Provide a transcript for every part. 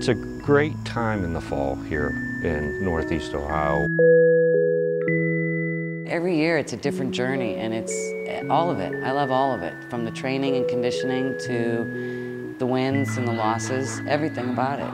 It's a great time in the fall here in Northeast Ohio. Every year it's a different journey and it's eh, all of it. I love all of it, from the training and conditioning to the wins and the losses, everything about it.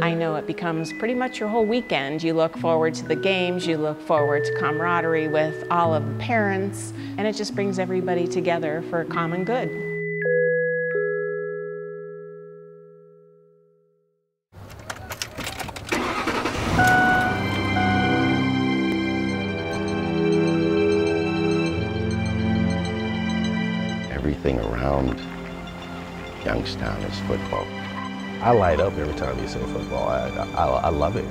I know it becomes pretty much your whole weekend. You look forward to the games, you look forward to camaraderie with all of the parents, and it just brings everybody together for a common good. Youngstown is football. I light up every time you say football. I, I, I love it.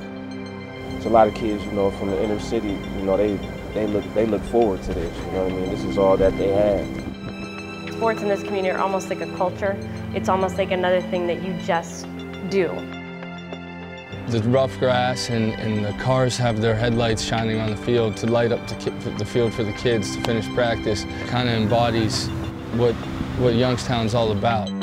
It's a lot of kids, you know, from the inner city, you know, they, they, look, they look forward to this, you know what I mean? This is all that they have. Sports in this community are almost like a culture. It's almost like another thing that you just do. The rough grass and, and the cars have their headlights shining on the field to light up the, the field for the kids to finish practice kind of embodies what, what Youngstown's all about.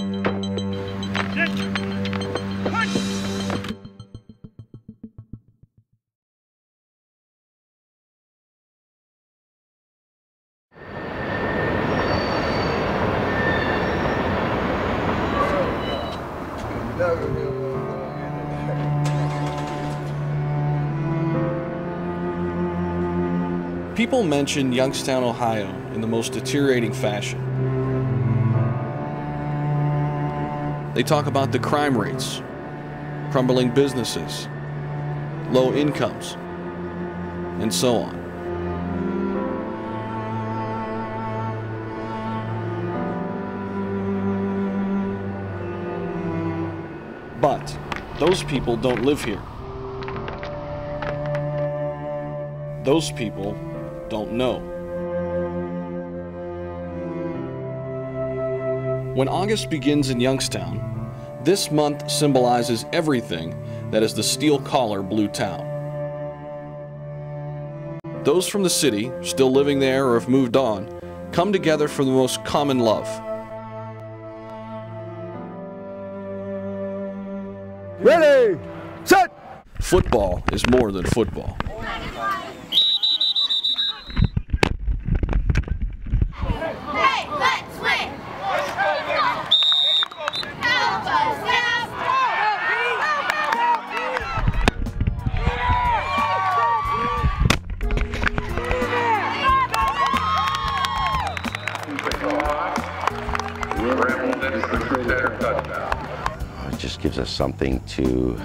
People mention Youngstown, Ohio in the most deteriorating fashion. They talk about the crime rates, crumbling businesses, low incomes, and so on. But those people don't live here. Those people don't know. When August begins in Youngstown, this month symbolizes everything that is the steel collar blue town. Those from the city, still living there or have moved on, come together for the most common love. Set! Football is more than football. It just gives us something to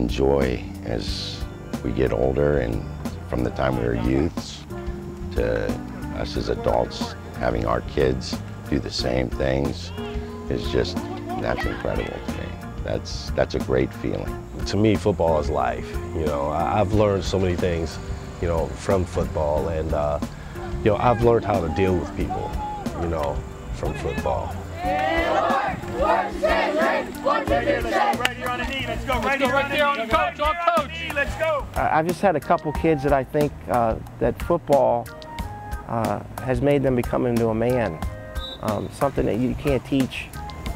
enjoy as we get older and from the time we were youths to us as adults having our kids do the same things is just, that's incredible to me. That's, that's a great feeling. To me, football is life. You know, I've learned so many things, you know, from football, and uh, you know, I've learned how to deal with people, you know, from football. Right here on the knee, let's go. Right here on the knee, on the coach, on coach. Let's go. I've just had a couple kids that I think uh, that football uh, has made them become into a man. Um, something that you can't teach.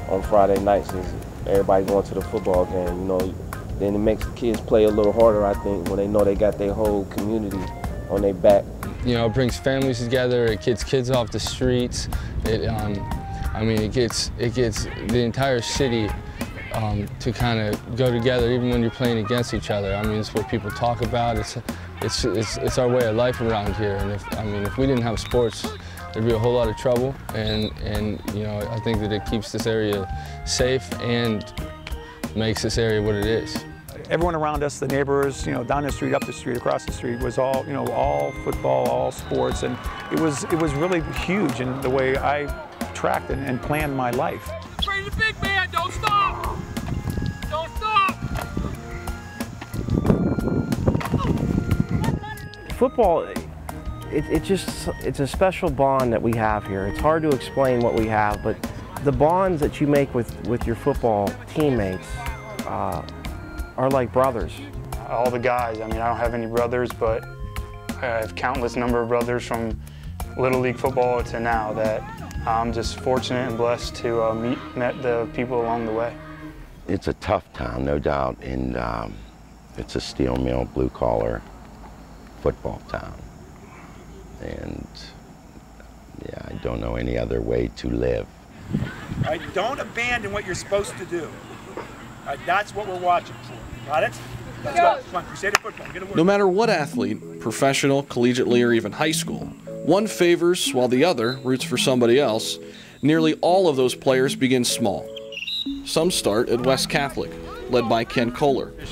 On Friday nights is everybody going to the football game, you know, then it makes the kids play a little harder, I think, when they know they got their whole community on their back. You know, it brings families together, it gets kids off the streets. It, um, I mean, it gets, it gets the entire city um, to kind of go together, even when you're playing against each other. I mean, it's what people talk about. It's, it's, it's, it's our way of life around here. And if, I mean, if we didn't have sports, there'd be a whole lot of trouble. And, and you know, I think that it keeps this area safe and makes this area what it is. Everyone around us, the neighbors, you know, down the street, up the street, across the street, was all, you know, all football, all sports, and it was, it was really huge in the way I tracked and, and planned my life. Bring the big man, don't stop. Don't stop. Football, it, it just, it's a special bond that we have here. It's hard to explain what we have, but the bonds that you make with, with your football teammates uh, are like brothers. all the guys. I mean, I don't have any brothers, but I have countless number of brothers from Little League football to now that I'm just fortunate and blessed to uh, meet met the people along the way. it's a tough town, no doubt, and um, it's a steel mill, blue collar football town. And yeah, I don't know any other way to live. All right, don't abandon what you're supposed to do. All right, that's what we're watching for. Got it? Let's go. Come on, Crusader football. Get to work. No matter what athlete, professional, collegiately, or even high school, one favors while the other roots for somebody else, nearly all of those players begin small. Some start at West Catholic, led by Ken Kohler. The.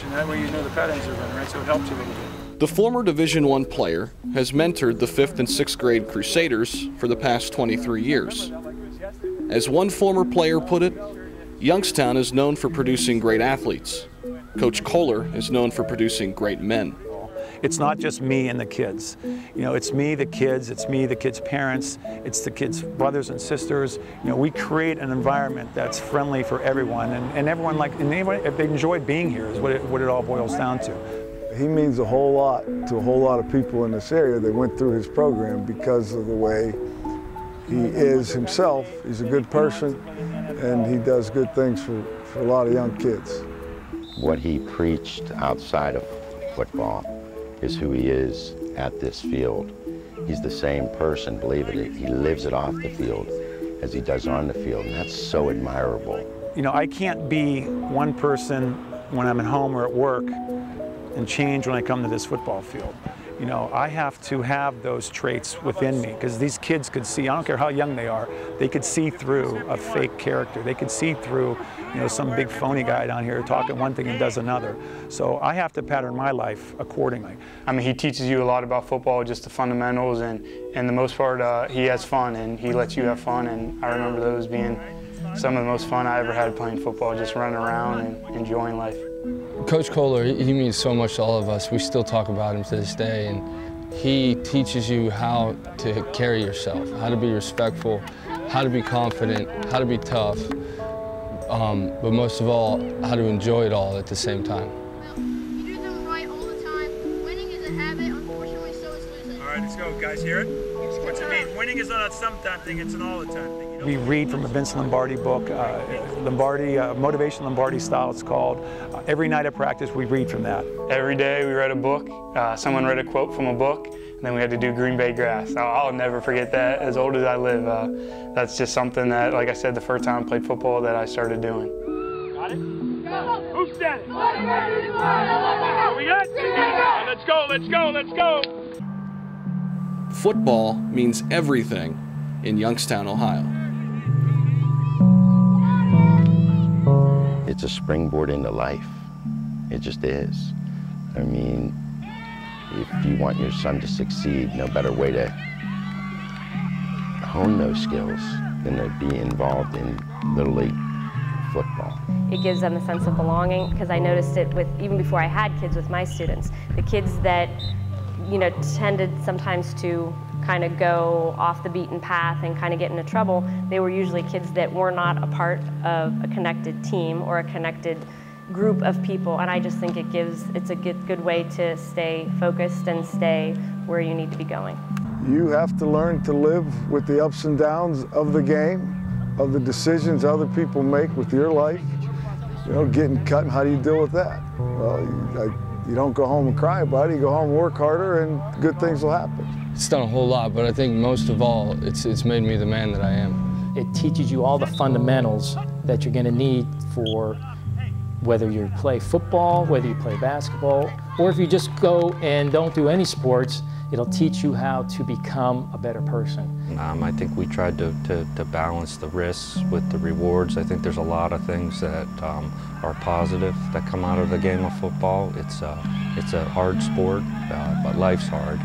The former Division One player has mentored the 5th and 6th grade Crusaders for the past 23 years. As one former player put it, Youngstown is known for producing great athletes. Coach Kohler is known for producing great men. It's not just me and the kids. You know, it's me, the kids, it's me, the kids' parents, it's the kids' brothers and sisters. You know, we create an environment that's friendly for everyone, and, and everyone like, and anyone, if they enjoy being here is what it, what it all boils down to. He means a whole lot to a whole lot of people in this area that went through his program because of the way he is himself. He's a good person, and he does good things for, for a lot of young kids. What he preached outside of football is who he is at this field. He's the same person, believe it. He lives it off the field as he does on the field, and that's so admirable. You know, I can't be one person when I'm at home or at work and change when I come to this football field. You know, I have to have those traits within me because these kids could see, I don't care how young they are, they could see through a fake character. They could see through, you know, some big phony guy down here talking one thing and does another. So I have to pattern my life accordingly. I mean, he teaches you a lot about football, just the fundamentals, and, and the most part, uh, he has fun and he lets you have fun. And I remember those being some of the most fun I ever had playing football, just running around and enjoying life. Coach Kohler, he he means so much to all of us. We still talk about him to this day, and he teaches you how to carry yourself, how to be respectful, how to be confident, how to be tough, um, but most of all, how to enjoy it all at the same time. You do them right all the time. Winning is a habit, unfortunately, so is losing. All right, let's go. Guys, hear it? What's it mean? Winning is not a sometime thing, it's an all the time thing. We read from a Vince Lombardi book, uh, Lombardi, uh, Motivation Lombardi style it's called. Uh, every night at practice we read from that. Every day we read a book. Uh, someone read a quote from a book, and then we had to do Green Bay grass. I'll, I'll never forget that as old as I live. Uh, that's just something that, like I said, the first time I played football that I started doing. Got it? Who said it? We got it? Let's go, let's go, let's go. Football means everything in Youngstown, Ohio. It's a springboard into life. It just is. I mean, if you want your son to succeed, no better way to hone those skills than to be involved in Little League football. It gives them a sense of belonging because I noticed it with even before I had kids with my students. The kids that you know tended sometimes to kind of go off the beaten path and kind of get into trouble, they were usually kids that were not a part of a connected team or a connected group of people. And I just think it gives it's a good, good way to stay focused and stay where you need to be going. You have to learn to live with the ups and downs of the game, of the decisions other people make with your life. You know, getting cut, and how do you deal with that? Well, I, you don't go home and cry about it. You go home and work harder, and good things will happen. It's done a whole lot, but I think most of all, it's, it's made me the man that I am. It teaches you all the fundamentals that you're going to need for whether you play football, whether you play basketball, or if you just go and don't do any sports, it'll teach you how to become a better person. Um, I think we tried to, to, to balance the risks with the rewards. I think there's a lot of things that um, are positive that come out of the game of football. It's a, it's a hard sport, uh, but life's hard.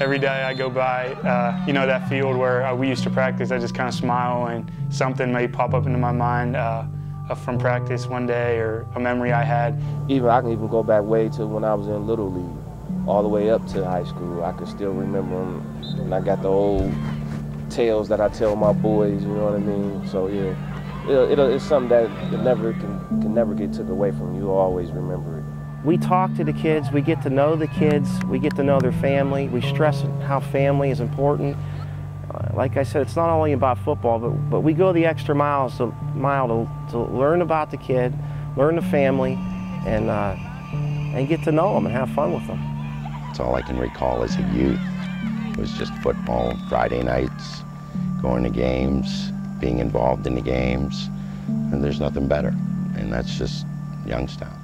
Every day I go by, uh, you know, that field where uh, we used to practice, I just kind of smile and something may pop up into my mind uh, uh, from practice one day or a memory I had. Even I can even go back way to when I was in Little League, all the way up to high school. I can still remember them. And I got the old tales that I tell my boys, you know what I mean? So yeah, it, it, it's something that it never can, can never get took away from you. Always remember it. We talk to the kids, we get to know the kids, we get to know their family, we stress how family is important. Uh, like I said, it's not only about football, but, but we go the extra miles to, mile to, to learn about the kid, learn the family, and, uh, and get to know them and have fun with them. That's all I can recall as a youth It was just football, Friday nights, going to games, being involved in the games, and there's nothing better. And that's just Youngstown.